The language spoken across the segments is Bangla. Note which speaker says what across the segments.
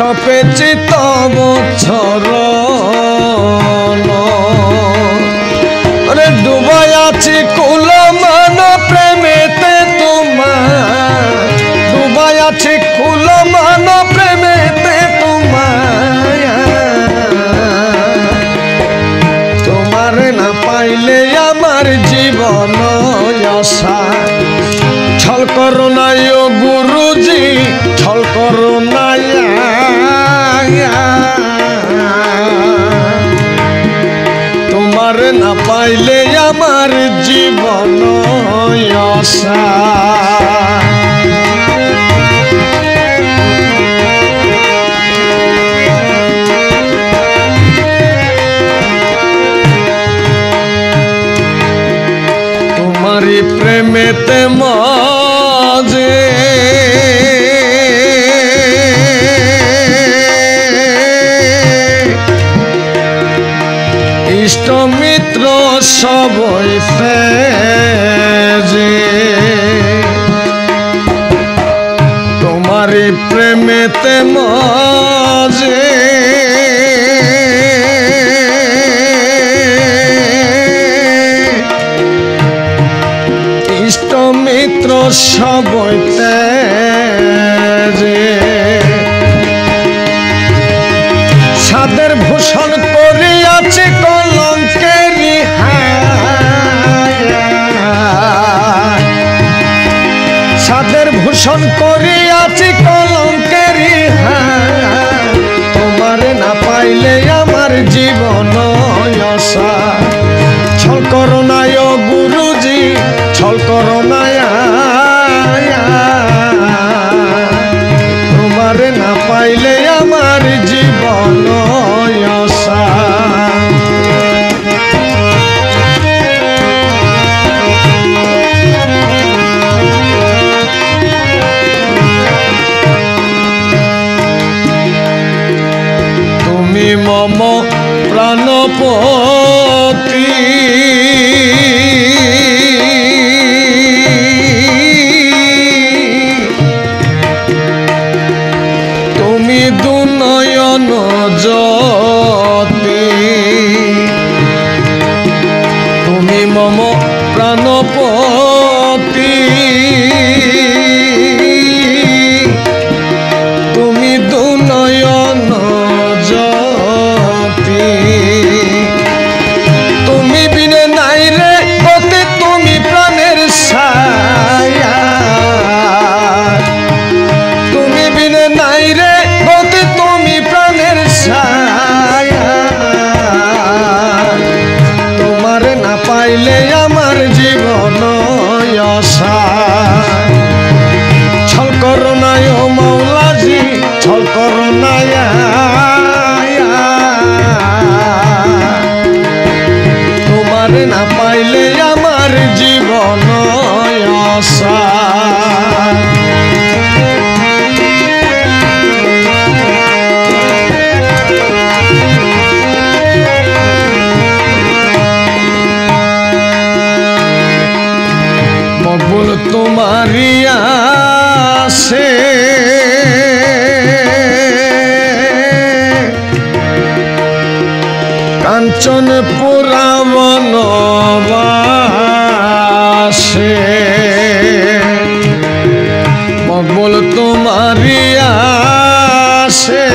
Speaker 1: সপেচিত চরণ রে ডুবাই আছি কুল মান প্রেমেতে তোমার ডুবাই আছি কুল মান প্রেমেতে তোমার তোমার না পাইলে আমার জীবন আশা ছল করো ও গুরুজি নাই তোমার না পাইলে আমার জীবন তোমারি প্রেমেতে মাঝে ইষ্ট মিত্র সবইতে যে তোমারি প্রেমেতে মাঝে। ইষ্ট মিত্র সবইতে করিয়াছি কলঙ্কেরি তোমার না পাইলে আমার জীবন আশা। প্রাণপতি। তুমি দুনয়ন জ্যোতি তুমি বিনে নাই রে গতি তুমি প্রাণের ছায়া। তুমি বিনে নাই রে গতি তুমি প্রাণের ছায়া। তোমার না পাইলে আশা মকবুল তোমারি আসে। কাঞ্চন পুরাবন বাসে মকবুল তোমারি আসে।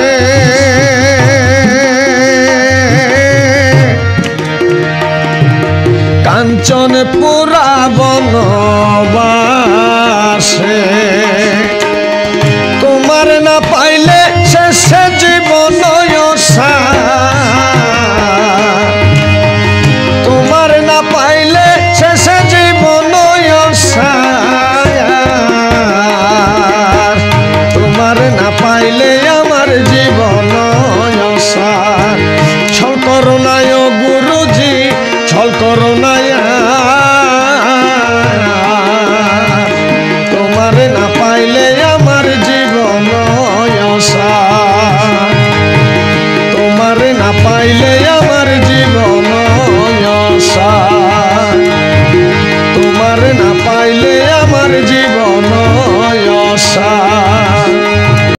Speaker 1: কাঞ্চন পুরাবন পাইলে